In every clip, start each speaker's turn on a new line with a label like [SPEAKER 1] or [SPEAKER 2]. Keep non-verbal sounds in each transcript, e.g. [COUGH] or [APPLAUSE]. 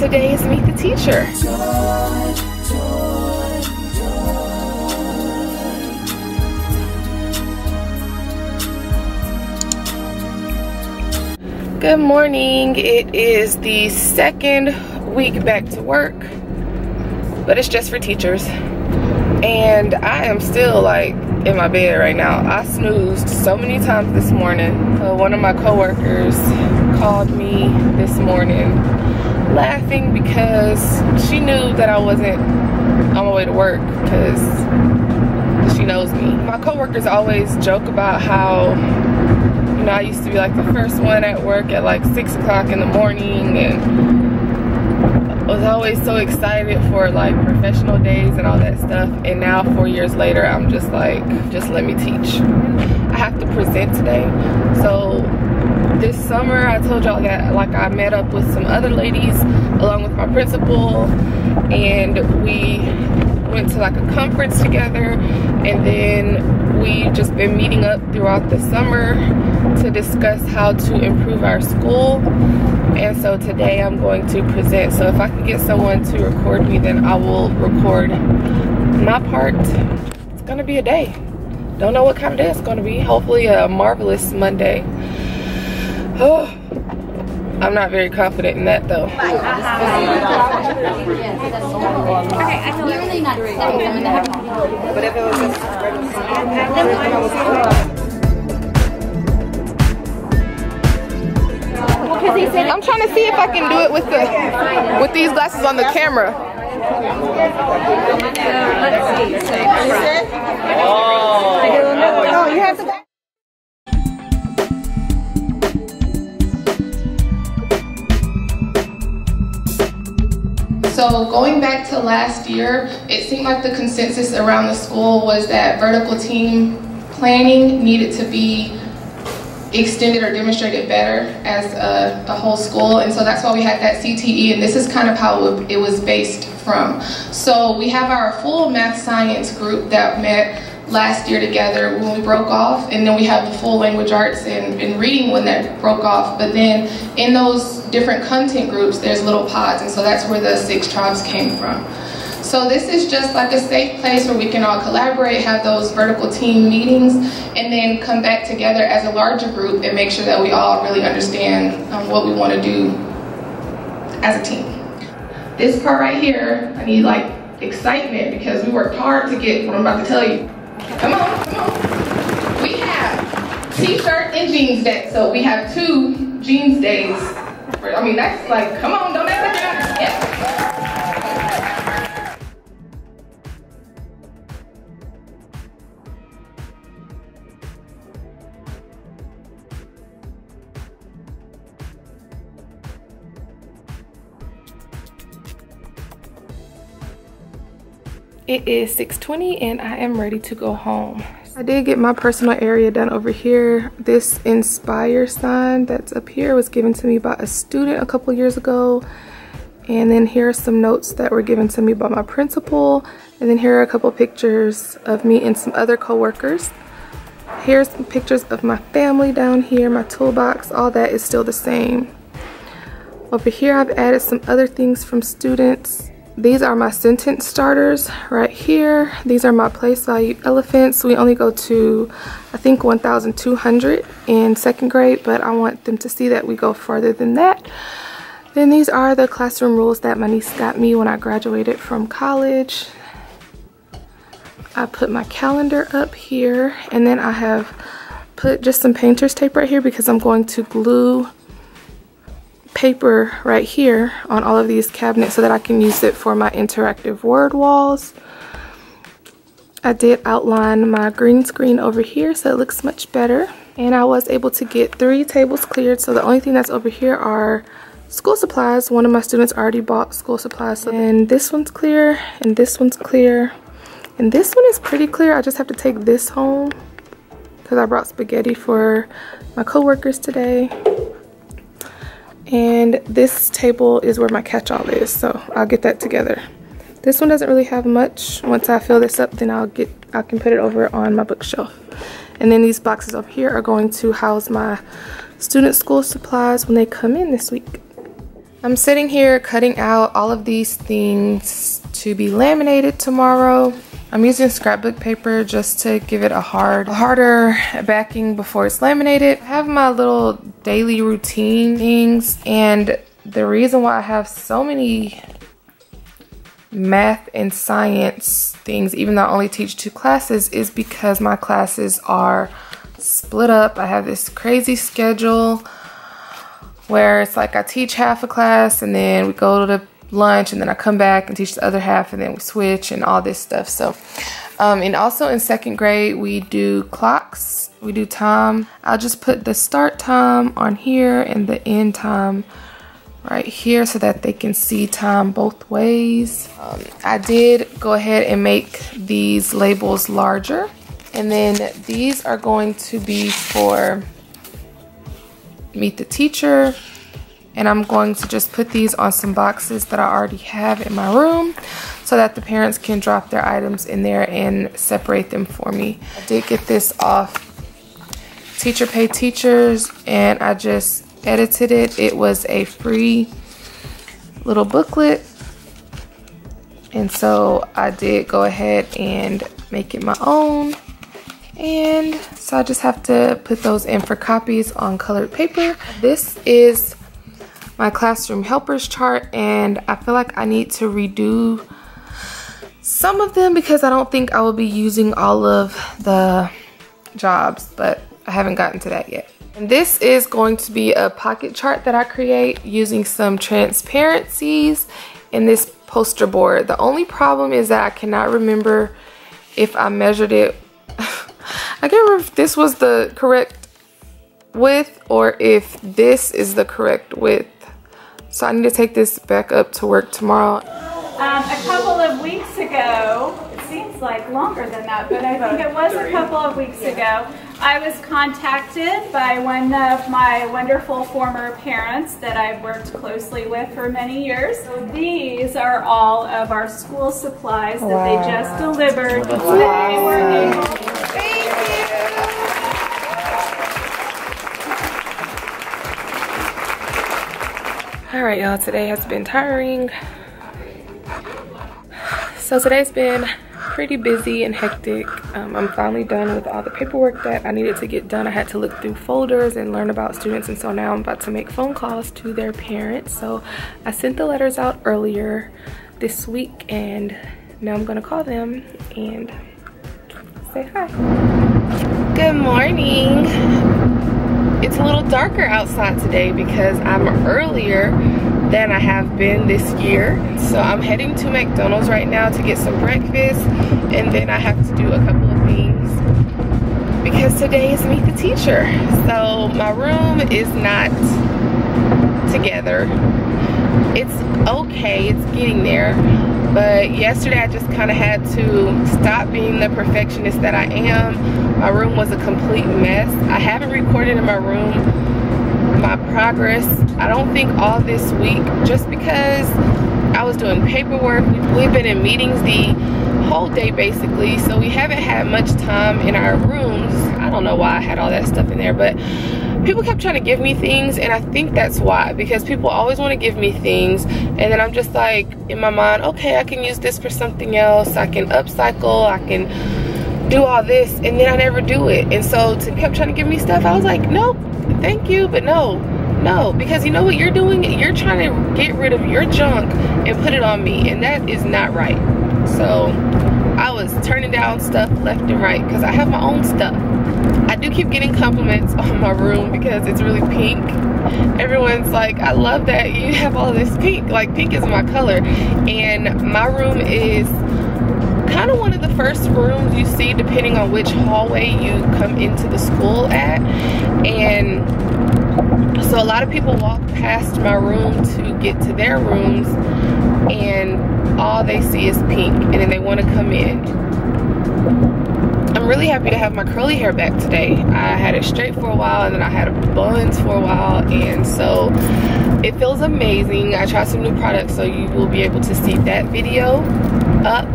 [SPEAKER 1] today is Meet the Teacher. Good morning. It is the second week back to work, but it's just for teachers. And I am still like in my bed right now. I snoozed so many times this morning. Uh, one of my coworkers called me this morning laughing because she knew that I wasn't on my way to work because she knows me. My coworkers always joke about how you know, I used to be like the first one at work at like six o'clock in the morning and I was always so excited for like professional days and all that stuff. And now four years later, I'm just like, just let me teach. I have to present today. So this summer, I told y'all that like I met up with some other ladies along with my principal and we went to like a conference together and then we just been meeting up throughout the summer to discuss how to improve our school. And so today I'm going to present. So if I can get someone to record me then I will record my part. It's gonna be a day. Don't know what kind of day. It's gonna be hopefully a marvelous Monday oh I'm not very confident in that though. But if it was I'm trying to see if I can do it with the with these glasses on the camera. Oh. oh, you have to. So going back to last year, it seemed like the consensus around the school was that vertical team planning needed to be extended or demonstrated better as a, a, whole school and so that's why we had that CTE and this is kind of how it was based from. So we have our full math science group that met last year together when we broke off and then we have the full language arts and, and reading when that broke off. But then in those different content groups there's little pods and so that's where the six tribes came from. So this is just like a safe place where we can all collaborate have those vertical team meetings and then come back together as a larger group and make sure that we all really understand um, what we want to do as a team. This part right here I need like excitement because we worked hard to get what I'm about to tell you Come on, come on. We have t-shirt and jeans day. So we have two jeans days. I mean, that's like, come on, don't act like you're It is 6.20 and I am ready to go home. I did get my personal area done over here. This Inspire sign that's up here was given to me by a student a couple years ago. And then here are some notes that were given to me by my principal. And then here are a couple pictures of me and some other coworkers. Here's some pictures of my family down here, my toolbox, all that is still the same. Over here I've added some other things from students these are my sentence starters right here. These are my place value elephants. We only go to, I think, 1,200 in second grade, but I want them to see that we go further than that. Then these are the classroom rules that my niece got me when I graduated from college. I put my calendar up here, and then I have put just some painter's tape right here because I'm going to glue paper right here on all of these cabinets so that I can use it for my interactive word walls. I did outline my green screen over here so it looks much better. And I was able to get three tables cleared. So the only thing that's over here are school supplies. One of my students already bought school supplies. And this one's clear and this one's clear. And this one is pretty clear. I just have to take this home because I brought spaghetti for my coworkers today and this table is where my catch-all is so I'll get that together. This one doesn't really have much. Once I fill this up then I'll get I can put it over on my bookshelf. And then these boxes over here are going to house my student school supplies when they come in this week. I'm sitting here cutting out all of these things to be laminated tomorrow. I'm using scrapbook paper just to give it a hard, harder backing before it's laminated. I have my little daily routine things and the reason why I have so many math and science things, even though I only teach two classes, is because my classes are split up. I have this crazy schedule where it's like I teach half a class and then we go to the lunch and then I come back and teach the other half and then we switch and all this stuff. So, um, and also in second grade, we do clocks, we do time. I'll just put the start time on here and the end time right here so that they can see time both ways. Um, I did go ahead and make these labels larger. And then these are going to be for meet the teacher and I'm going to just put these on some boxes that I already have in my room so that the parents can drop their items in there and separate them for me. I did get this off Teacher Pay Teachers and I just edited it. It was a free little booklet and so I did go ahead and make it my own and so I just have to put those in for copies on colored paper. This is my classroom helpers chart and I feel like I need to redo some of them because I don't think I will be using all of the jobs, but I haven't gotten to that yet. And this is going to be a pocket chart that I create using some transparencies in this poster board. The only problem is that I cannot remember if I measured it [LAUGHS] I can't remember if this was the correct width or if this is the correct width. So I need to take this back up to work tomorrow.
[SPEAKER 2] Um, a couple of weeks ago, it seems like longer than that, but I think it was a couple of weeks ago, I was contacted by one of my wonderful former parents that I've worked closely with for many years. So these are all of our school supplies that wow. they just delivered. Wow.
[SPEAKER 1] all right y'all. Today has been tiring. So today's been pretty busy and hectic. Um, i'm finally done with all the paperwork that i needed to get done. I had to look through folders and learn about students and so now i'm about to make phone calls to their parents. So i sent the letters out earlier this week and now i'm gonna call them and say hi. Good morning it's a little darker outside today because I'm earlier than I have been this year. So I'm heading to McDonald's right now to get some breakfast and then I have to do a couple of things because today is meet the teacher. So my room is not together. It's okay, it's getting there. But yesterday I just kind of had to stop being the perfectionist that I am. My room was a complete mess. I haven't recorded in my room my progress, I don't think all this week, just because I was doing paperwork. We've been in meetings the whole day basically, so we haven't had much time in our rooms. I don't know why I had all that stuff in there, but people kept trying to give me things and I think that's why because people always want to give me things and then I'm just like in my mind okay I can use this for something else. I can upcycle I can do all this and then I never do it. And so to kept trying to give me stuff I was like nope thank you but no no because you know what you're doing? You're trying to get rid of your junk and put it on me and that is not right. So I was turning down stuff left and right because I have my own stuff do keep getting compliments on my room because it's really pink. Everyone's like, I love that you have all this pink. Like pink is my color. And my room is kind of one of the first rooms you see depending on which hallway you come into the school at. And so a lot of people walk past my room to get to their rooms and all they see is pink and then they want to come in really happy to have my curly hair back today. I had it straight for a while and then I had a buns for a while and so it feels amazing. I tried some new products so you will be able to see that video up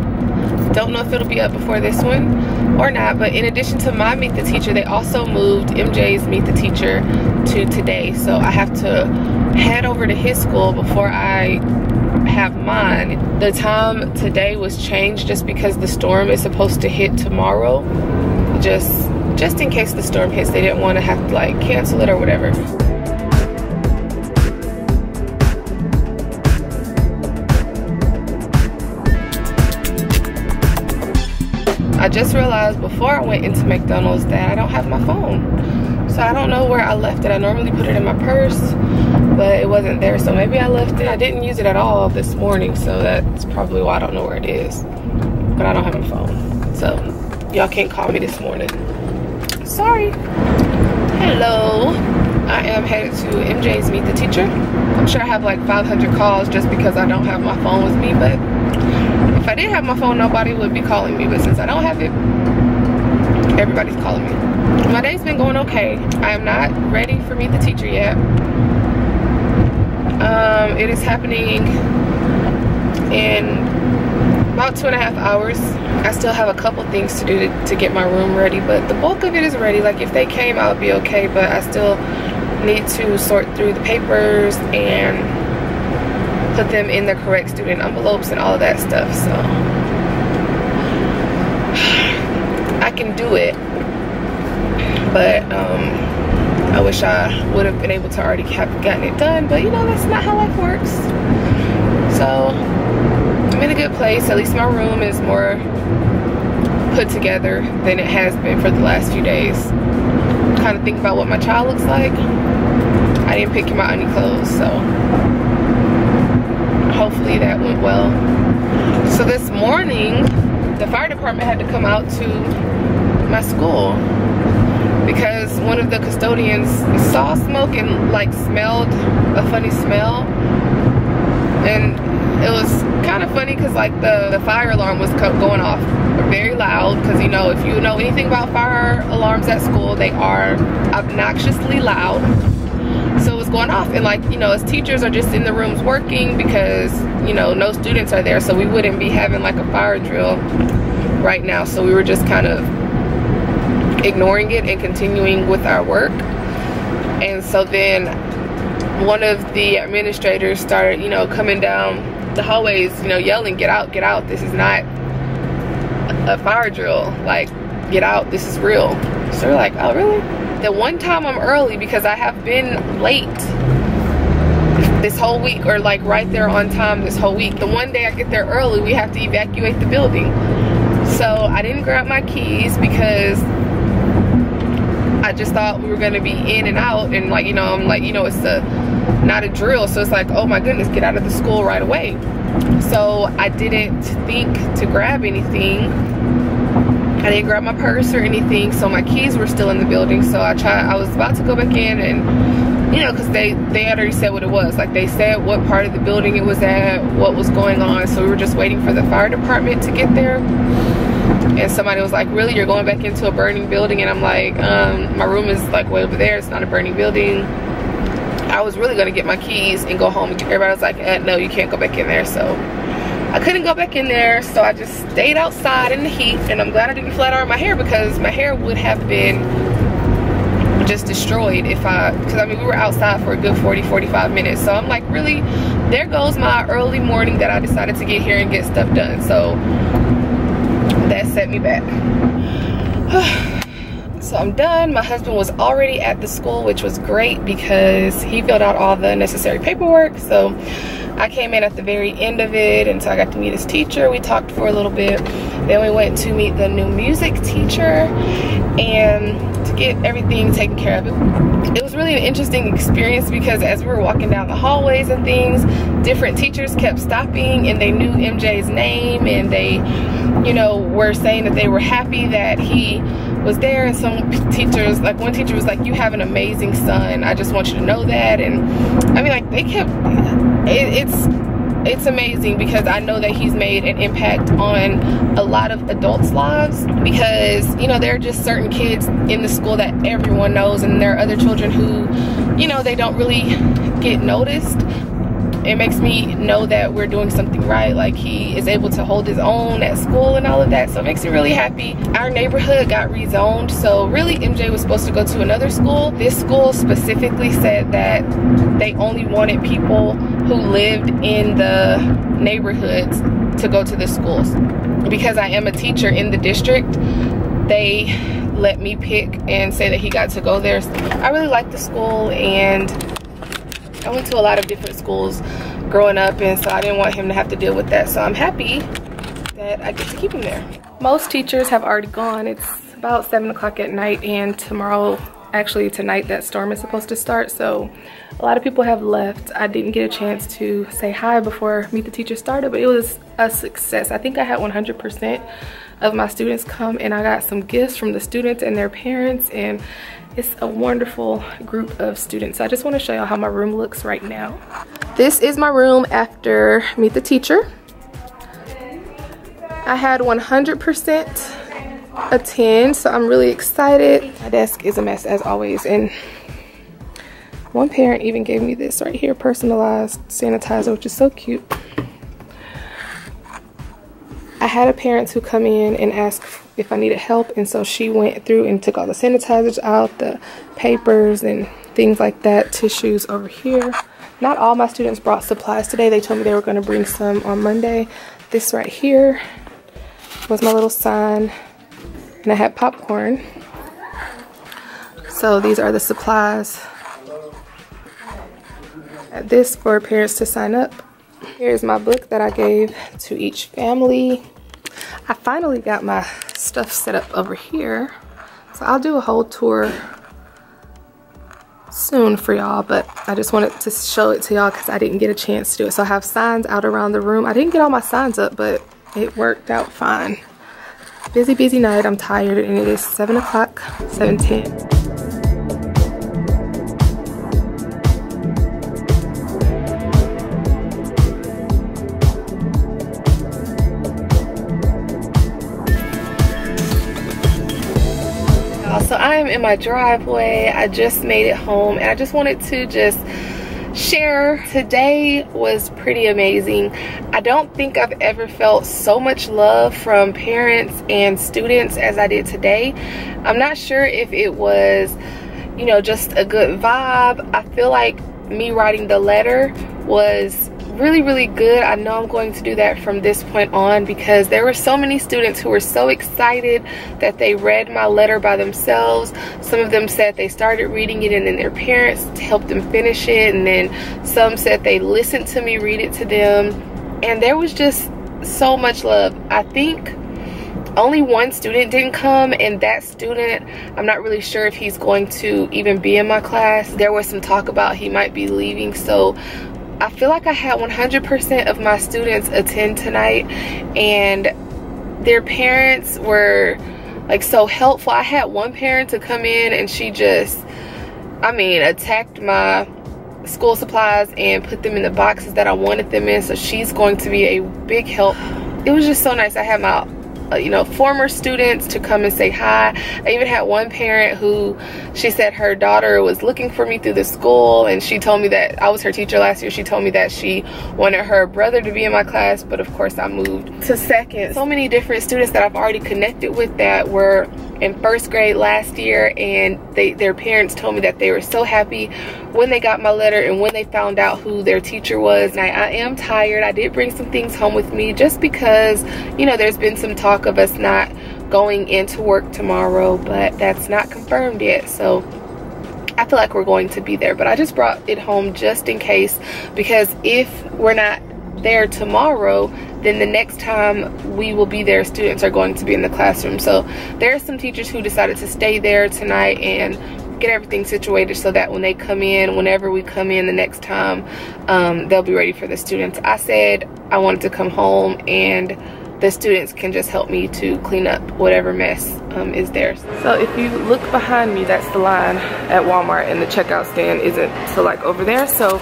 [SPEAKER 1] don't know if it'll be up before this one or not but in addition to my meet the teacher they also moved mj's meet the teacher to today so i have to head over to his school before i have mine the time today was changed just because the storm is supposed to hit tomorrow just just in case the storm hits they didn't want to have to like cancel it or whatever I just realized before I went into McDonald's that I don't have my phone. So I don't know where I left it. I normally put it in my purse, but it wasn't there. So maybe I left it. I didn't use it at all this morning. So that's probably why I don't know where it is. But I don't have my phone. So y'all can't call me this morning. Sorry. Hello. I am headed to MJ's Meet the Teacher. I'm sure I have like 500 calls just because I don't have my phone with me, but if I did have my phone, nobody would be calling me. But since I don't have it, everybody's calling me. My day's been going okay. I am not ready for Meet the Teacher yet. Um, it is happening in about two and a half hours. I still have a couple things to do to, to get my room ready, but the bulk of it is ready. Like if they came, I'll be okay, but I still need to sort through the papers and put them in the correct student envelopes and all of that stuff so [SIGHS] I can do it but um, I wish I would have been able to already have gotten it done but you know that's not how life works. So I'm in a good place. At least my room is more put together than it has been for the last few days. Kind of think about what my child looks like. I didn't pick him out any clothes so hopefully that went well. So this morning, the fire department had to come out to my school because one of the custodians saw smoke and like smelled a funny smell. And it was kind of funny because like the, the fire alarm was going off very loud because you know if you know anything about fire alarms at school they are obnoxiously loud so it was going off and like you know as teachers are just in the rooms working because you know no students are there so we wouldn't be having like a fire drill right now so we were just kind of ignoring it and continuing with our work. And so then one of the administrators started you know coming down the hallways you know yelling get out get out. This is not a fire drill. Like get out. This is real. So we're like oh really? The one time I'm early because I have been late this whole week or like right there on time this whole week. The one day I get there early, we have to evacuate the building. So I didn't grab my keys because just thought we were gonna be in and out and like, you know, I'm like, you know, it's a not a drill. So it's like, oh my goodness, get out of the school right away. So I didn't think to grab anything I didn't grab my purse or anything, so my keys were still in the building. So I tried, I was about to go back in and, you know, because they, they had already said what it was. Like they said what part of the building it was at, what was going on. So we were just waiting for the fire department to get there. And somebody was like, really, you're going back into a burning building? And I'm like, um, my room is like way over there. It's not a burning building. I was really gonna get my keys and go home. Everybody was like, eh, no, you can't go back in there. So I couldn't go back in there, so I just stayed outside in the heat. And I'm glad I didn't flat iron my hair because my hair would have been just destroyed if I, because I mean, we were outside for a good 40, 45 minutes. So I'm like, really, there goes my early morning that I decided to get here and get stuff done. So that set me back. [SIGHS] so I'm done. My husband was already at the school, which was great because he filled out all the necessary paperwork. So I came in at the very end of it and so I got to meet his teacher. We talked for a little bit. Then we went to meet the new music teacher and to get everything taken care of. It was really an interesting experience because as we were walking down the hallways and things, different teachers kept stopping and they knew MJ's name and they, you know, were saying that they were happy that he was there. And some teachers like one teacher was like you have an amazing son. I just want you to know that. And i mean like they kept it, it's it's amazing because I know that he's made an impact on a lot of adults' lives because, you know, there are just certain kids in the school that everyone knows and there are other children who, you know, they don't really get noticed it makes me know that we're doing something right. Like he is able to hold his own at school and all of that. So it makes me really happy. Our neighborhood got rezoned. So really mj was supposed to go to another school. This school specifically said that they only wanted people who lived in the neighborhoods to go to the schools. Because i am a teacher in the district they let me pick and say that he got to go there. I really like the school and I went to a lot of different schools growing up and so I didn't want him to have to deal with that. So I'm happy that I get to keep him there. Most teachers have already gone. It's about seven o'clock at night and tomorrow, actually tonight, that storm is supposed to start. So a lot of people have left. I didn't get a chance to say hi before Meet the Teacher started, but it was a success. I think I had 100% of my students come and I got some gifts from the students and their parents and it's a wonderful group of students. I just want to show y'all how my room looks right now. This is my room after Meet the Teacher. I had 100% attend, so I'm really excited. My desk is a mess as always, and one parent even gave me this right here, personalized sanitizer, which is so cute. I had a parent who come in and ask if I needed help and so she went through and took all the sanitizers out, the papers and things like that, tissues over here. Not all my students brought supplies today. They told me they were going to bring some on Monday. This right here was my little sign and I had popcorn. So these are the supplies. This for parents to sign up Here's my book that I gave to each family. I finally got my stuff set up over here. So I'll do a whole tour soon for y'all, but I just wanted to show it to y'all because I didn't get a chance to do it. So I have signs out around the room. I didn't get all my signs up, but it worked out fine. Busy, busy night. I'm tired and it is 7 o'clock, 7.10. in my driveway. I just made it home and I just wanted to just share. Today was pretty amazing. I don't think I've ever felt so much love from parents and students as I did today. I'm not sure if it was, you know, just a good vibe. I feel like me writing the letter was really really good. I know i'm going to do that from this point on because there were so many students who were so excited that they read my letter by themselves. Some of them said they started reading it and then their parents helped them finish it. And then some said they listened to me read it to them. And there was just so much love. I think only one student didn't come and that student i'm not really sure if he's going to even be in my class. There was some talk about he might be leaving. So I feel like I had 100% of my students attend tonight and their parents were like so helpful. I had one parent to come in and she just, I mean, attacked my school supplies and put them in the boxes that I wanted them in. So she's going to be a big help. It was just so nice. I had my Uh, you know, former students to come and say hi. I even had one parent who she said her daughter was looking for me through the school and she told me that I was her teacher last year. She told me that she wanted her brother to be in my class, but of course I moved to second. So many different students that I've already connected with that were in first grade last year and they their parents told me that they were so happy when they got my letter and when they found out who their teacher was. And I, I am tired. I did bring some things home with me just because, you know, there's been some talk of us not going into work tomorrow, but that's not confirmed yet. So I feel like we're going to be there, but I just brought it home just in case because if we're not there tomorrow, then the next time we will be there, students are going to be in the classroom. So there are some teachers who decided to stay there tonight and get everything situated so that when they come in, whenever we come in the next time, um, they'll be ready for the students. I said I wanted to come home and the students can just help me to clean up whatever mess um, is there. So if you look behind me, that's the line at Walmart and the checkout stand isn't to like over there. So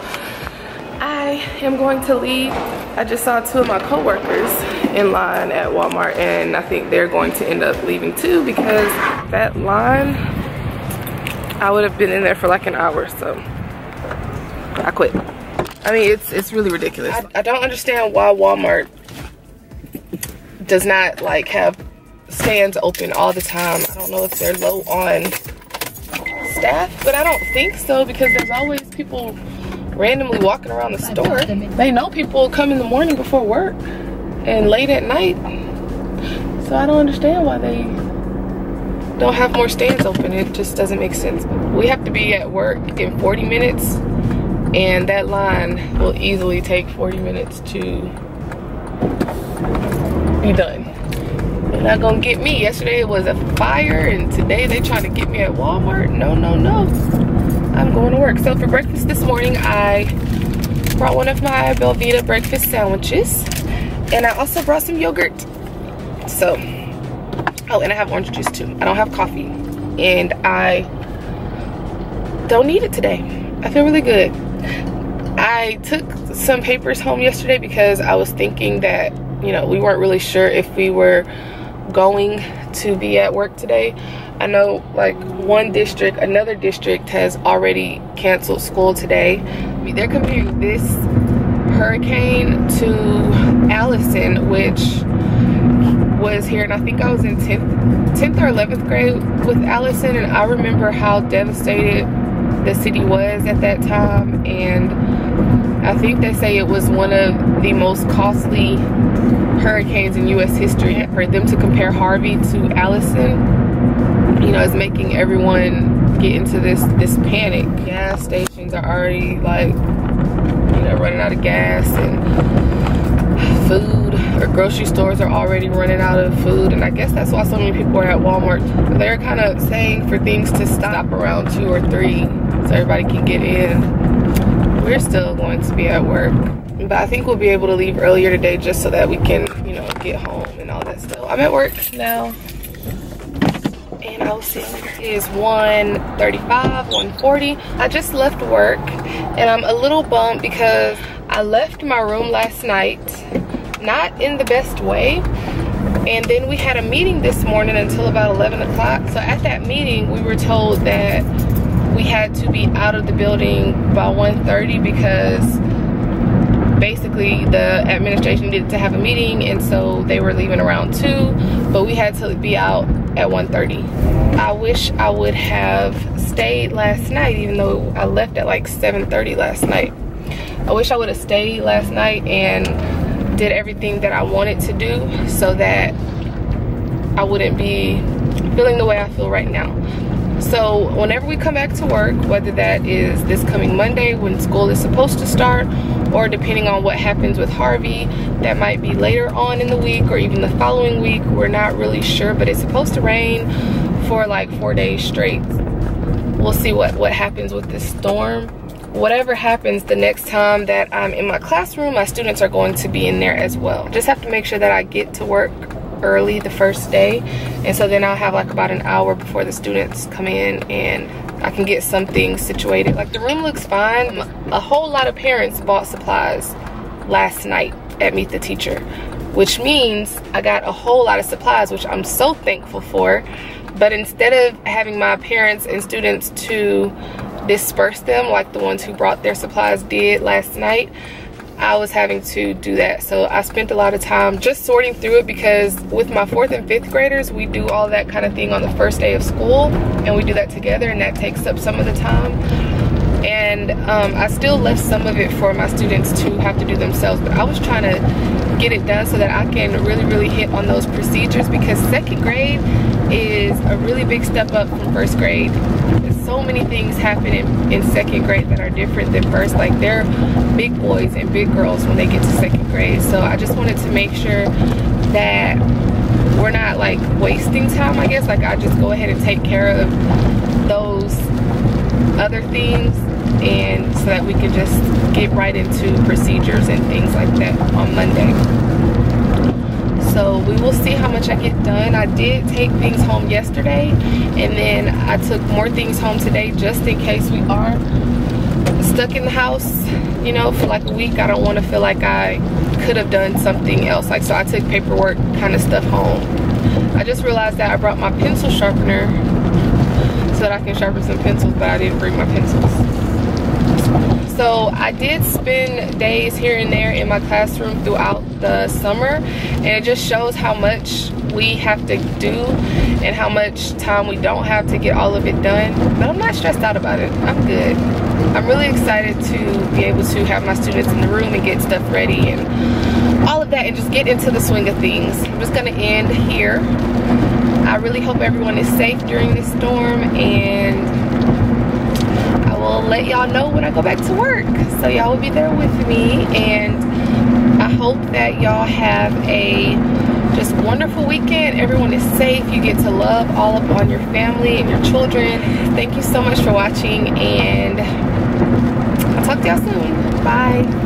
[SPEAKER 1] I am going to leave. I just saw two of my coworkers in line at Walmart and I think they're going to end up leaving too because that line, I would have been in there for like an hour, so I quit. I mean, it's it's really ridiculous. I, I don't understand why Walmart does not like have stands open all the time. I don't know if they're low on staff, but I don't think so because there's always people randomly walking around the store. They know people come in the morning before work and late at night. So I don't understand why they don't have more stands open. It just doesn't make sense. We have to be at work in 40 minutes and that line will easily take 40 minutes to be done. They're not gonna get me. Yesterday it was a fire and today they're trying to get me at Walmart. No, no, no. I'm going to work. So for breakfast this morning, I brought one of my Belvita breakfast sandwiches and I also brought some yogurt. So, oh, and I have orange juice too. I don't have coffee and I don't need it today. I feel really good. I took some papers home yesterday because I was thinking that, you know, we weren't really sure if we were going to be at work today. I know like one district, another district has already canceled school today. I mean, They're comparing this hurricane to Allison, which was here and I think I was in 10th, 10th or 11th grade with Allison and I remember how devastated the city was at that time and I think they say it was one of the most costly hurricanes in US history. For them to compare Harvey to Allison, you know, is making everyone get into this this panic. Gas stations are already like, you know, running out of gas and food or grocery stores are already running out of food and I guess that's why so many people are at Walmart. They're kind of saying for things to stop around two or three so everybody can get in. We're still going to be at work. But I think we'll be able to leave earlier today just so that we can, you know, get home and all that stuff. I'm at work now. And I will see it is 135, 140. I just left work and I'm a little bummed because I left my room last night, not in the best way. And then we had a meeting this morning until about 11 o'clock. So at that meeting, we were told that we had to be out of the building by 1.30 because basically the administration needed to have a meeting and so they were leaving around 2 but we had to be out at 1.30 i wish i would have stayed last night even though i left at like 7.30 last night. I wish i would have stayed last night and did everything that i wanted to do so that i wouldn't be feeling the way i feel right now so whenever we come back to work, whether that is this coming Monday when school is supposed to start, or depending on what happens with Harvey, that might be later on in the week or even the following week. We're not really sure, but it's supposed to rain for like four days straight. We'll see what, what happens with this storm. Whatever happens the next time that I'm in my classroom, my students are going to be in there as well. Just have to make sure that I get to work early the first day. And so then I'll have like about an hour before the students come in and I can get something situated. Like the room looks fine. Um, a whole lot of parents bought supplies last night at meet the teacher which means I got a whole lot of supplies which I'm so thankful for. But instead of having my parents and students to disperse them like the ones who brought their supplies did last night I was having to do that. So I spent a lot of time just sorting through it because with my fourth and fifth graders, we do all that kind of thing on the first day of school and we do that together and that takes up some of the time. And um, I still left some of it for my students to have to do themselves, but I was trying to get it done so that I can really, really hit on those procedures because second grade is a really big step up from first grade so many things happen in, in second grade that are different than first. Like they're big boys and big girls when they get to second grade. So I just wanted to make sure that we're not like wasting time, I guess. Like I just go ahead and take care of those other things and so that we can just get right into procedures and things like that on Monday so we will see how much I get done. I did take things home yesterday and then I took more things home today just in case we are stuck in the house you know for like a week. I don't want to feel like I could have done something else. Like so I took paperwork kind of stuff home. I just realized that I brought my pencil sharpener so that I can sharpen some pencils but I didn't bring my pencils so I did spend days here and there in my classroom throughout the summer and it just shows how much we have to do and how much time we don't have to get all of it done. But I'm not stressed out about it. I'm good. I'm really excited to be able to have my students in the room and get stuff ready and all of that and just get into the swing of things. I'm just gonna end here. I really hope everyone is safe during this storm and will let y'all know when I go back to work. So y'all will be there with me and I hope that y'all have a just wonderful weekend. Everyone is safe. You get to love all up on your family and your children. Thank you so much for watching and I'll talk to y'all soon. Bye.